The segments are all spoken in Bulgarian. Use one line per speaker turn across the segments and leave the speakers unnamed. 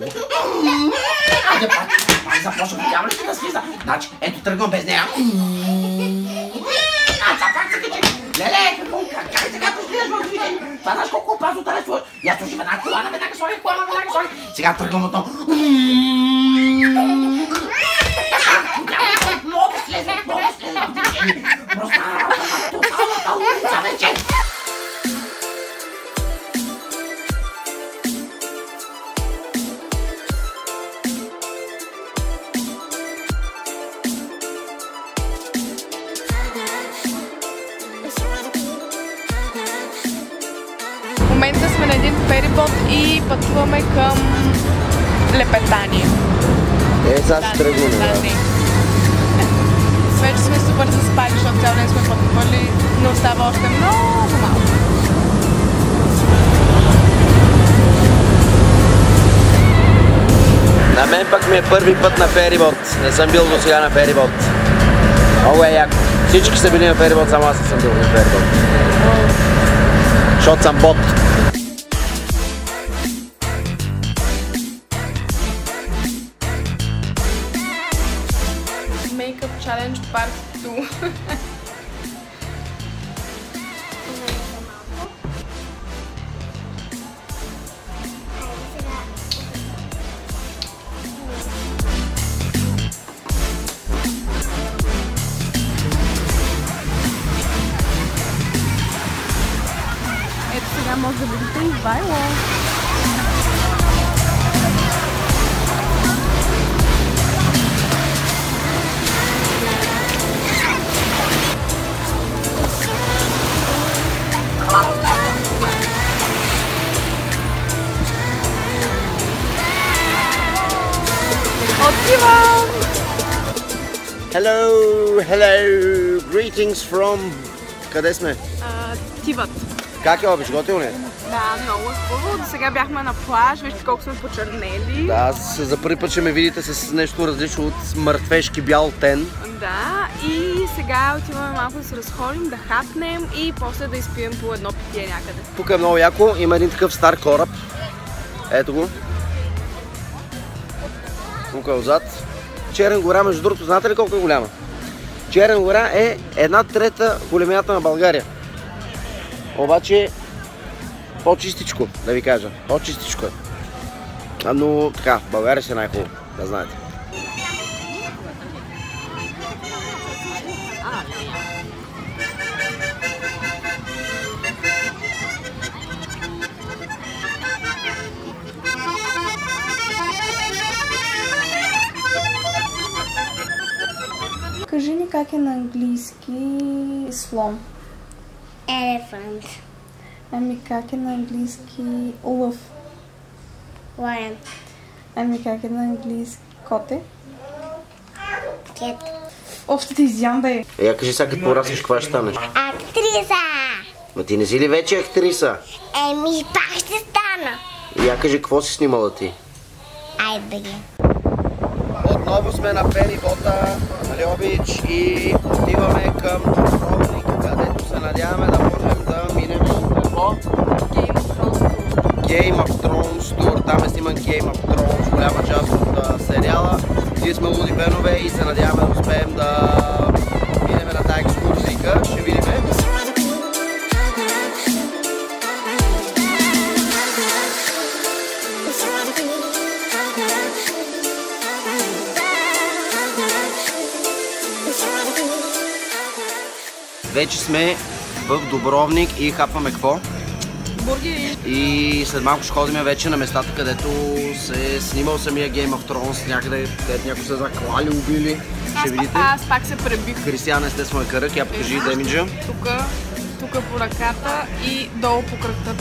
Айде, пак, пак започвам, няма ли ще да слиза? Значи, ето тръгвам без нея. А, сега пак се качи. Леле, какво, как, как сега послизаш в движение? Това знаеш колко опасно да ресува. Я слушай, веднага колана, веднага слагай колана, веднага слагай. Сега тръгвам от то. Мога да слезе, мога да слезе в движение. Просто, тоталната улица вече.
Сега ще тръгваме.
Да, не. Вече сме супер заспали, защото цял ден сме пътували, но остава още много малко.
На мен пък ми е първи път на ферибот. Не съм бил до сега на ферибот. Много е яко. Всички са били на ферибот, само аз съм бил на ферибот. Защото съм бот.
Challenge Part 2. Ето сега може да видите и Отивам!
Hello, hello, greetings from... Къде сме?
Тиват.
Как е обич, готино ли? е?
Да, много е хубаво. До сега бяхме на плаж, вижте колко сме почернели.
Да, аз за първи път ще ме видите с нещо различно от мъртвешки бял тен.
Да, и сега отиваме малко да се разходим, да хапнем и после да изпием по едно питие някъде.
Тук е много яко, има един такъв стар кораб. Ето го. Тук е отзад. Черен гора, между другото, знаете ли колко е голяма? Черен гора е една трета големината на България. Обаче по-чистичко, да ви кажа. По-чистичко е. Но така, България ще е най-хубаво, да знаете.
Как е на английски слон.
Elephant.
Ами как е на английски лъв.
Lion.
Ами как е на английски коте.
Cat.
Общо те изям бе.
Е, я кажи сега като пораснеш, каква ще станеш?
Актриса.
Ма ти не си ли вече актриса?
Еми, пак ще стана.
Я кажи, какво си снимала ти?
Ай, беги.
Отново сме на ферибота, нали обич, и отиваме към Дубровник, където се надяваме да можем да минем какво? Game of Thrones Tour. Там е сниман Game of Thrones, голяма част от сериала. Ние сме луди фенове и се надяваме да успеем да Вече сме в Дубровник и хапваме какво?
Бургери.
И след малко ще ходим вече на местата, където се е снимал самия Game of Thrones, някъде, където някой се заклали, убили. Ще
Аз,
видите.
аз пак се пребих.
Християн естествено е кръг, я покажи демиджа.
Тук, тук по ръката и долу по кръгта.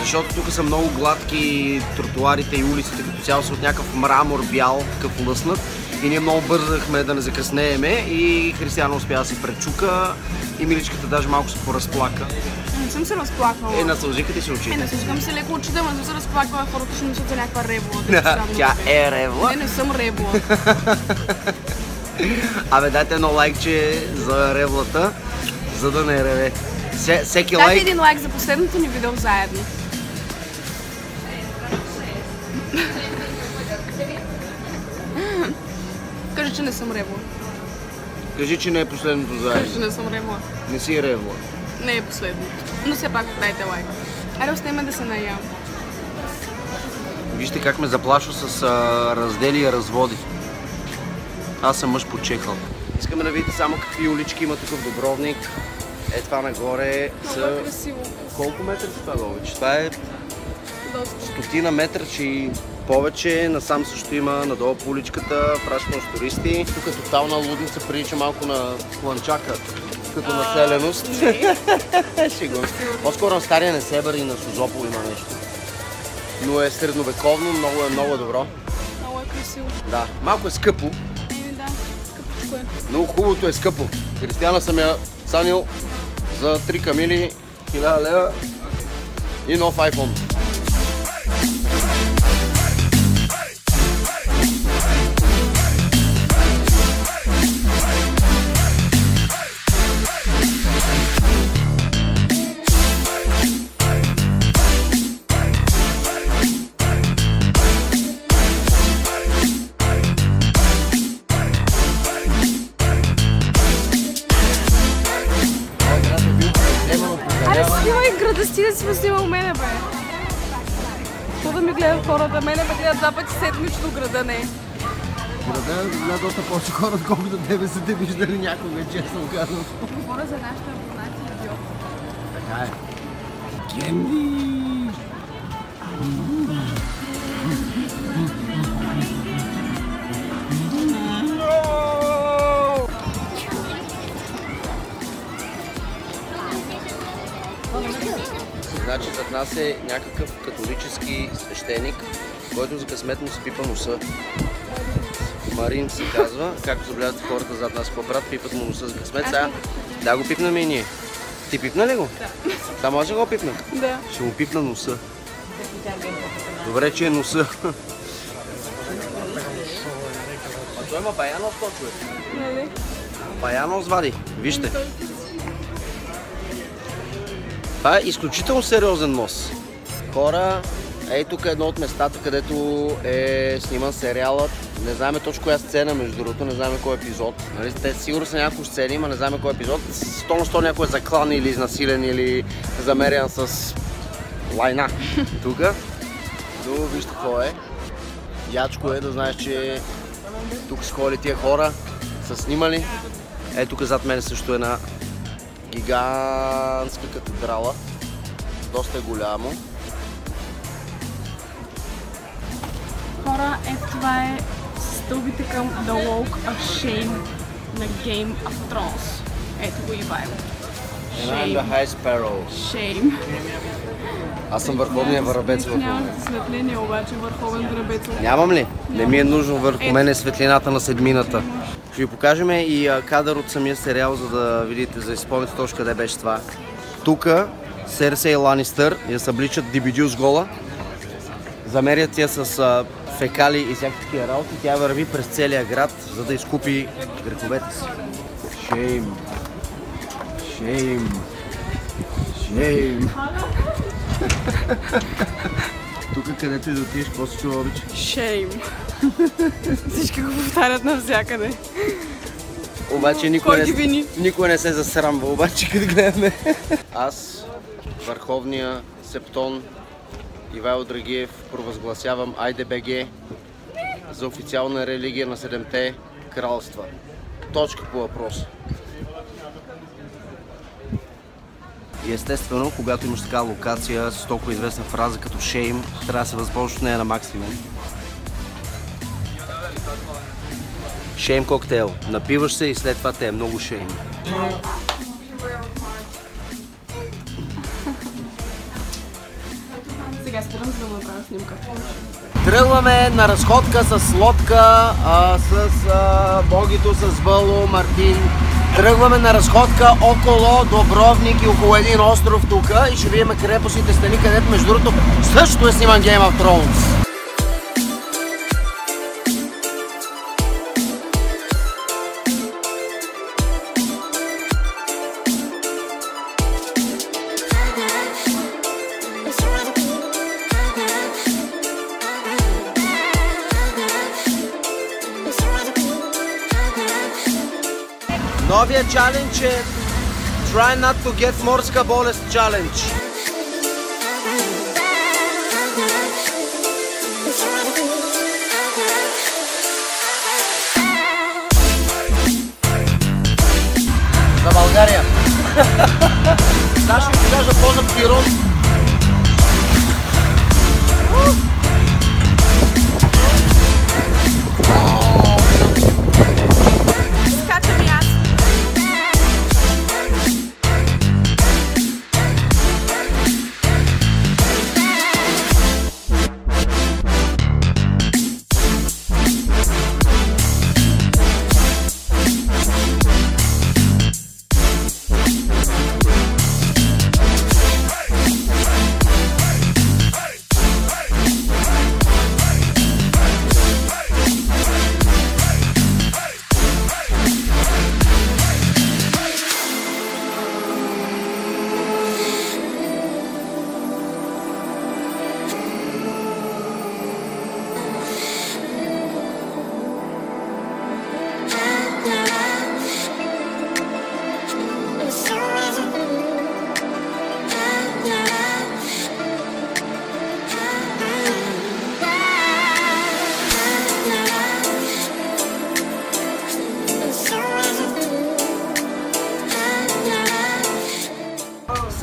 Защото тук са много гладки тротуарите и улиците, като цяло са от някакъв мрамор бял, такъв лъснат. И ние много бързахме да не закъснееме и Християна успя да си пречука и миличката даже малко се поразплака.
Не съм се разплакала.
Е, насължиха ти се
Е,
очите.
насъждам се леко очите, но съм се разплакала, хората ще мислят за някаква ревла. да
Тя е ревла.
Не, не съм ревла.
Абе, дайте едно лайкче за ревлата, за да не реве. Се, всеки
Дайте
лайк...
един лайк за последното ни видео заедно. Че не съм ревла.
Кажи, че не е последното
Кажи,
заедно.
че не съм ревла.
Не си ревла.
Не е последното. Но все пак дайте лайк. Айде оставим да се наям.
Вижте как ме заплашва с а, раздели и разводи. Аз съм мъж почехал. Искаме да видите само какви улички има тук в Добровник. Е това нагоре
Много
са...
е красиво.
Колко метра са това, Бобич? Това е
Доста.
стотина метра, че повече. Насам също има надолу по уличката прашпон с туристи. Тук е тотална лудница, прилича малко на Кланчака като населеност. Шегувам. По-скоро на Стария Несебър и на Созопол има нещо. Но е средновековно, много е много добро.
Много е красиво.
Да, малко е скъпо,
Еми да, скъпичко е.
но хубавото е скъпо. Християна съм я санил за 3 камили, 1000 лева и нов iPhone.
Хората? Мене ме гледат два пъти седмично града, не.
Града гледа доста повече хора, отколкото тебе са те виждали някога, честно казвам.
Говоря за нашите абонати, идиот.
Така е. Кенди! Значи зад нас е някакъв католически свещеник, който за късмет му се пипа носа. Марин се казва, както забелязват хората зад нас какво правят, пипат му носа за късмет. Сега, да го пипнем и ние. Ти пипна ли го? Да. Та може да го пипна?
Да.
Ще му пипна носа. Добре, че е носа. А той има баянов то човек.
Нали?
Баянов вади. Вижте. Това е изключително сериозен нос. Хора, ей тук е едно от местата, където е сниман сериалът. Не знаем точно коя сцена, между другото, не знаем кой епизод. Нали? Те сигурно са няколко сцени, но не знаем кой епизод. Сто на сто някой е заклан или изнасилен или замерян с лайна тук. Но вижте какво е. Ячко е да знаеш, че тук са ходили тия хора, са снимали. Ето тук зад мен също е една гигантска катедрала. Доста е голямо.
Хора, ето това е стълбите към The Walk of Shame на Game of Thrones. Ето го и Вайло.
And high sparrow.
Shame.
Аз съм върховният върбец в
Нямате светление, обаче върховен върбец.
Нямам ли? Не ми е нужно върху мен е светлината на седмината. Ще ви покажем и кадър от самия сериал, за да видите, за да изпълните точно къде беше това. Тук Серсей Ланистър я събличат дибидю с гола. Замерят я с фекали и всякакви такива работи. Тя върви през целия град, за да изкупи греховете си. Шейм. Шейм. Шейм. Тук където и да отидеш, какво се чува обича?
Shame. Всички го повтарят навсякъде.
Обаче никой
Кой
не, никой не се засрамва, обаче като гледаме. Аз, върховния септон Ивайло Драгиев, провъзгласявам IDBG за официална религия на седемте кралства. Точка по въпроса. И естествено, когато имаш такава локация с толкова известна фраза като шейм, трябва да се възползваш от нея на максимум. Шейм коктейл. Напиваш се и след това те е много шейм.
Сега спирам, за да направя снимка.
Тръгваме на разходка с лодка, а, с а, Богито, с Бъло, Мартин. Тръгваме на разходка около Добровник и около един остров тук и ще видим крепостните стени, където между другото също е сниман Game of Thrones. Новия чалендж е Try not to get морска болест чалендж.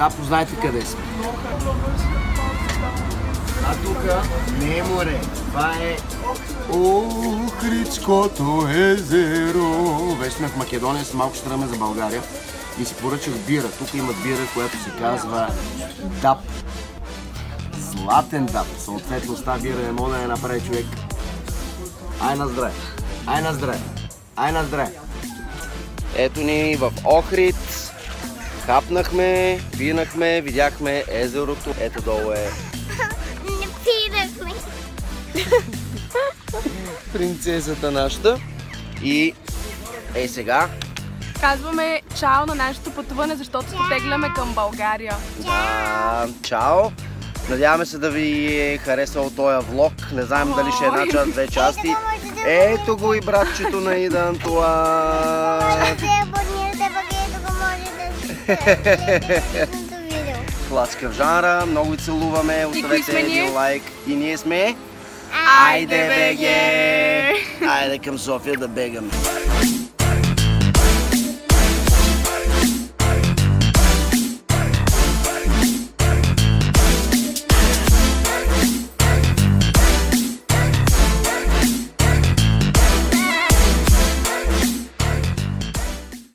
Сега познайте къде сме. А тук не е море. Това е Охридското езеро. Вече сме в Македония, с малко ще за България. И си поръчах бира. Тук има бира, която се казва ДАП. Златен ДАП. Съответно с тази бира не мога да я направи човек. Ай на здраве! Ай на здраве! Ай на здраве! Ето ни в Охрид. Хапнахме, пинахме, видяхме езерото. Ето долу е
Не пирахме.
принцесата нашата. И е сега,
Казваме чао на нашето пътуване, защото се потегляме към България.
да, чао! Надяваме се да ви е харесал този влог. Не знаем дали ще е една част, две части. Ето го и братчето на Ида Антуан.
Да си видео.
Класка в жанра, много ви целуваме, оставете един лайк. И ние сме...
Айде, беге!
Айде към София да бегаме!